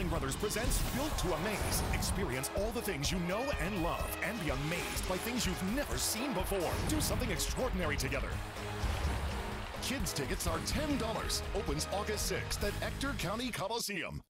Ringling Brothers presents Built to Amaze. Experience all the things you know and love and be amazed by things you've never seen before. Do something extraordinary together. Kids tickets are $10. Opens August 6th at Ector County Coliseum.